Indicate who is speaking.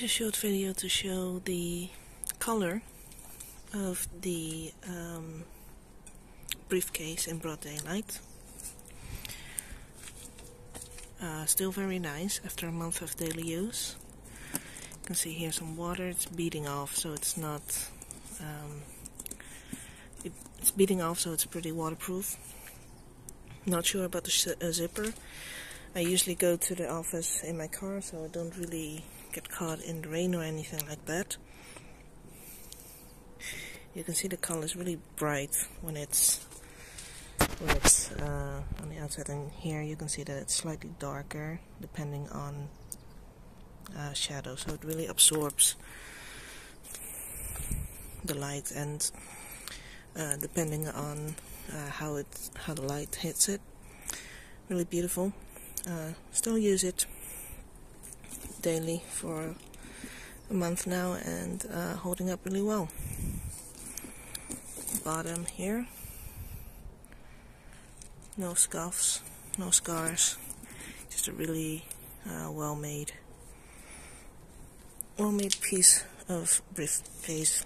Speaker 1: is a short video to show the color of the um, briefcase in broad daylight. Uh, still very nice after a month of daily use. You can see here some water, it's beading off so it's not, um, it, it's beading off so it's pretty waterproof. Not sure about the uh, zipper. I usually go to the office in my car so I don't really get caught in the rain or anything like that. You can see the color is really bright when it's when it's uh, on the outside. And here you can see that it's slightly darker depending on uh, shadow. So it really absorbs the light and uh, depending on uh, how it how the light hits it. Really beautiful uh, still use it daily for a month now and uh, holding up really well. Bottom here, no scuffs, no scars, just a really uh, well made, well made piece of brief briefcase